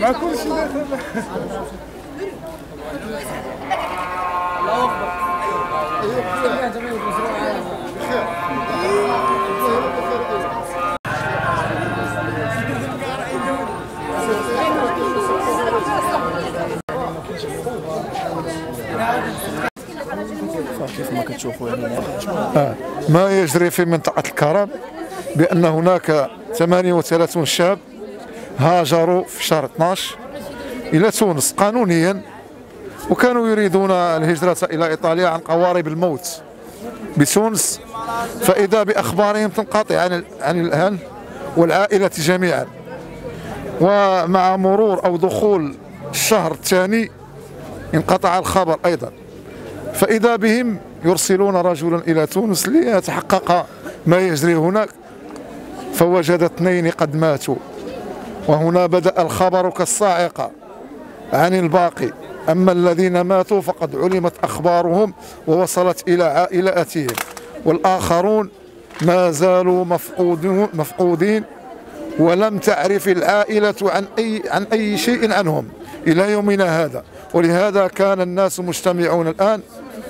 مع كل شيء كيف ما كتشوفوا يعني. آه. ما يجري في منطقة الكرم بأن هناك 38 شاب هاجروا في شهر 12 إلى تونس قانونيا وكانوا يريدون الهجرة إلى إيطاليا عن قوارب الموت بتونس. فإذا بأخبارهم تنقطع عن عن الأهل والعائلة جميعا. ومع مرور أو دخول الشهر الثاني انقطع الخبر أيضا. فإذا بهم يرسلون رجلا إلى تونس ليتحقق ما يجري هناك فوجد اثنين قد ماتوا. وهنا بدأ الخبر كالصاعقة عن الباقي. أما الذين ماتوا فقد علمت أخبارهم ووصلت إلى عائلاتهم. والآخرون ما زالوا مفقودون مفقودين ولم تعرف العائلة عن أي عن أي شيء عنهم إلى يومنا هذا. ولهذا كان الناس مجتمعون الآن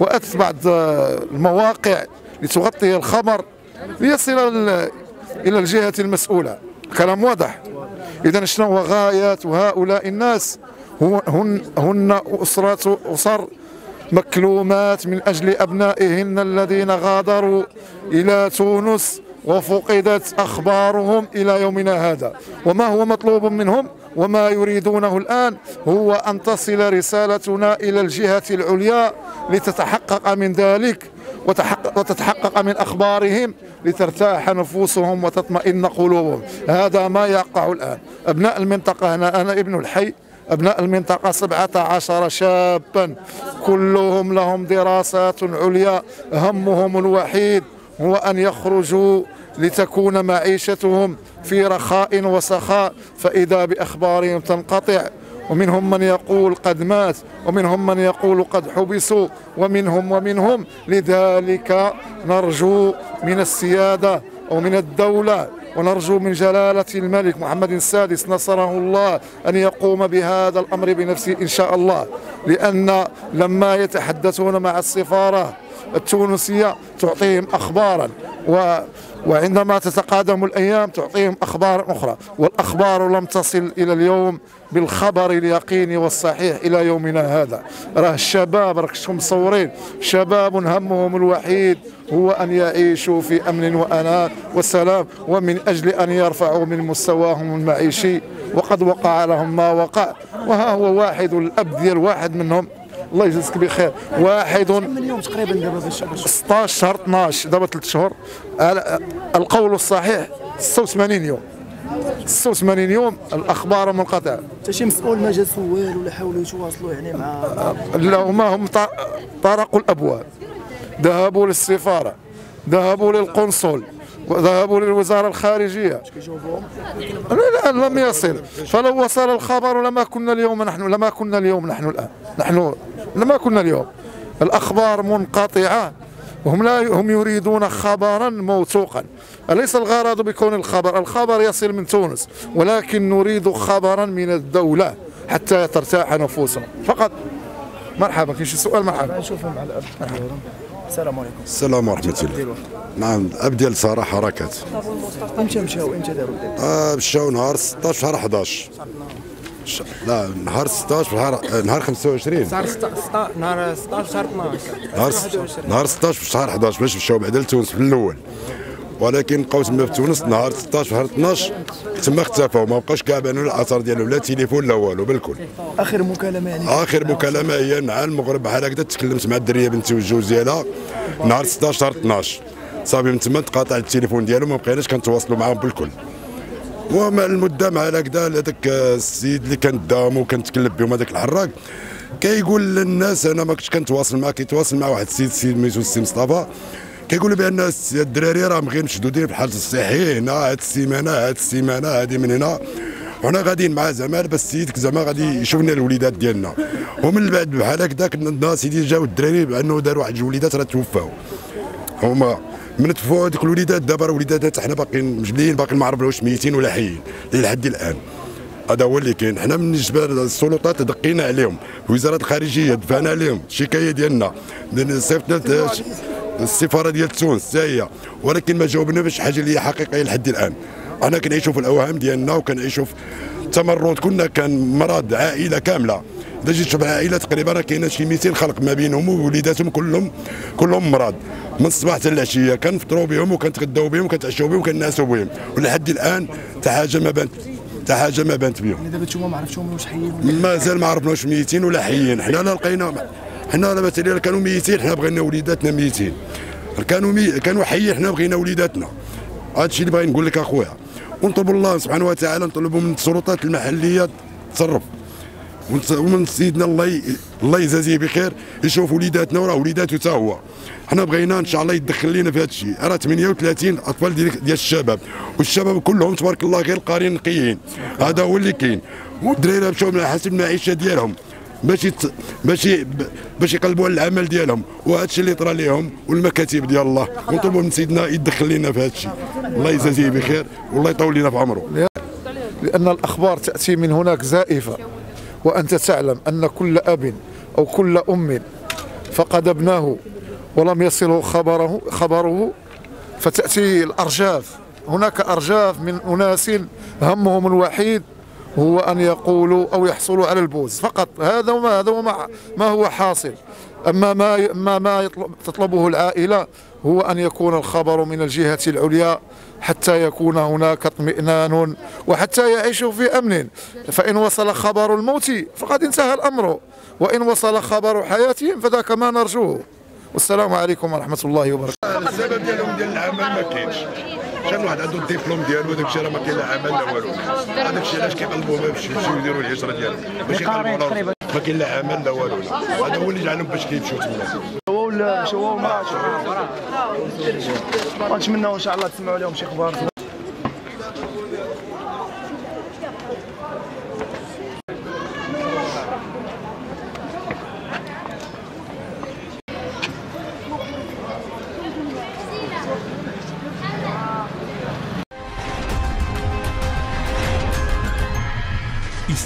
وأتت بعض المواقع لتغطي الخبر ليصل إلى الجهة المسؤولة. كلام واضح. إذا شنو غايات هؤلاء الناس؟ هن, هن أسرات أسر مكلومات من أجل أبنائهن الذين غادروا إلى تونس. وفقدت أخبارهم إلى يومنا هذا. وما هو مطلوب منهم؟ وما يريدونه الآن هو أن تصل رسالتنا إلى الجهة العليا لتتحقق من ذلك وتتحقق من أخبارهم لترتاح نفوسهم وتطمئن قلوبهم. هذا ما يقع الآن. أبناء المنطقة أنا, أنا ابن الحي. أبناء المنطقة 17 شابا. كلهم لهم دراسات عليا. همهم الوحيد. هو أن يخرجوا لتكون معيشتهم في رخاء وسخاء فإذا بأخبارهم تنقطع ومنهم من يقول قد مات ومنهم من يقول قد حبسوا ومنهم ومنهم. لذلك نرجو من السيادة ومن الدولة ونرجو من جلالة الملك محمد السادس نصره الله أن يقوم بهذا الأمر بنفسه إن شاء الله. لأن لما يتحدثون مع السفارة التونسية تعطيهم أخبارا و وعندما تتقادم الأيام تعطيهم أخبار أخرى. والأخبار لم تصل إلى اليوم بالخبر اليقيني والصحيح إلى يومنا هذا. راه الشباب راكم مصورين. شباب همهم الوحيد هو أن يعيشوا في أمن وأمان وسلام ومن أجل أن يرفعوا من مستواهم المعيشي. وقد وقع لهم ما وقع. وها هو واحد الأب ديال واحد منهم الله يجزيك بخير. واحد من يوم تقريبا دابا باش 16 شهر 12 دابا ثلاث شهور. القول الصحيح 86 يوم. 86 يوم الأخبار منقطعه حتى شي مسؤول ما جا سوال ولا حاولوا يتواصلوا يعني مع لا هما هم طرقوا الأبواب. ذهبوا للسفارة. ذهبوا للقنصل. وذهبوا للوزارة الخارجية. لا لا لم يصل. فلو وصل الخبر لما كنا اليوم نحن لما كنا اليوم نحن الآن. نحن لما كنا اليوم. الأخبار منقطعة. وهم لا هم يريدون خبرا موثوقا. أليس الغرض بكون الخبر؟ الخبر يصل من تونس ولكن نريد خبرا من الدولة حتى ترتاح نفوسهم فقط. مرحبا. كاين شي سؤال مرحبا. نشوفهم مع الاب السلام عليكم. السلام ورحمة الله. نعم الاب ديال ساره حركات. إمتى مشاو إمتى داروا آه مشاو نهار 16 شهر 11 لا نهار 16 نهار نهار 25 نهار 16 نهار 16 شهر 12 نهار نهار 16 في شهر 11 باش مشاو بعدا لتونس في الأول. ولكن بقاو تما في تونس نهار 16 شهر 12 تما اختفوا ما بقاش كاع بانوا الاثار ديالهم لا تليفون لا والو بالكل. آخر مكالمة يعني. آخر مكالمة هي مع المغرب بحال هكذا تكلمت مع الدرية بنتي والجوز ديالها. نهار 16 شهر 12 صافي من تما تقاطع التليفون ديالهم ما بقيناش كنتواصلوا معاهم بالكل. ومع المده مع هكذا هذاك السيد اللي كان داوم وكنتكلم بهم هذاك الحراق كيقول للناس أنا ما كنتش كنتواصل معاه كيتواصل مع واحد السيد السيد ميتو السي مصطفى. كيقولوا بأن الدراري راهم غير مشدودين الحاله الصحي هنا هاد السيمانة هاد السيمانة هادي من هنا. وحنا غاديين مع زعما بس سيدك زعما غادي يشوفنا الوليدات ديالنا. ومن بعد بحال هكذاك الناس اللي جاو الدراري بأنه داروا واحد الوليدات راه توفاو. هما من تفوا هذوك الوليدات دابا راه وليدات حنا باقيين مجليين باقيين ما عرفناش ميتين ولا حيين لحد الآن. هذا هو اللي كاين. حنا بالنسبة للسلطات دقينا عليهم. وزارة الخارجية دفعنا عليهم. الشكاية ديالنا. صيفطنا السفارة ديال تونس هي ولكن ما جاوبنا باش حاجة اللي هي حقيقية لحد الآن. أنا كنعيشوا في الأوهام ديالنا وكنعيشوا في التمرد كنا كان مرض عائلة كاملة. جيت تشوف العائله تقريبا راه كاينة شي 200 خلق ما بينهم ووليداتهم كلهم كلهم مرض. من الصباح حتى العشية كنفطروا بهم وكنتغداو بهم وكنتعشاو بهم وكنعسوا بهم. ولحد الآن حتى حاجة ما بانت حتى حاجة ما بانت بهم. يعني دابا نتوما ما عرفتوهم واش حيين؟ مازال ما عرفناش ميتين ولا حيين. حنا لا لقينا حنا لا مثلا كانوا ميتين حنا بغينا وليداتنا ميتين. كانوا مي... كانوا حيين حنا بغينا وليداتنا. هذا الشيء اللي باغي نقول لك أخويا. ونطلب الله سبحانه وتعالى نطلبوا من السلطات المحلية. تصرف. ومن سيدنا الله. الله يجازيه بخير. يشوف وليداتنا وراه وليداته حتى هو. حنا بغينا إن شاء الله يدخل لنا في هذا الشيء. راه 38 أطفال ديال ديال الشباب. والشباب كلهم تبارك الله غير قارين نقيين. هذا هو اللي كاين. والدراري مشاو على حسب المعيشة ديالهم. باش يت... باش. باش يقلبوا على العمل ديالهم. وهذا الشيء اللي طرا لهم والمكاتب ديال الله. ونطلبوا من سيدنا يدخل لنا في هذا الشيء. الله يجازيه بخير. والله يطول لنا في عمره. لأن الأخبار تأتي من هناك زائفة. وأنت تعلم أن كل أب أو كل أم فقد ابنه ولم يصله خبره خبره فتأتي الأرجاف. هناك أرجاف من أناس همهم الوحيد هو أن يقولوا أو يحصلوا على البوز. فقط هذا وما هذا وما ما هو حاصل. أما ما ما ما يطلب تطلبه العائلة هو أن يكون الخبر من الجهة العليا حتى يكون هناك اطمئنان وحتى يعيشوا في أمن. فإن وصل خبر الموت فقد انتهى الأمر وإن وصل خبر حياتهم فذاك ما نرجوه. والسلام عليكم ورحمة الله وبركاته. السبب ديالهم ديال العمل ما كاينش. كان واحد عنده الدبلوم ديالو داك الشيء راه ما كاين لا عمل لا والو. هذاك الشيء علاش كيقلبوا باش يمشيو يديروا الهجره ديالهم باش يقلبوا. ما كاين لا عمل لا والو. هذا هو اللي جعلهم باش كيمشيو تما ولا مش هو ومراه ونتمنوا إن شاء الله تسمعوا عليهم شي أخبار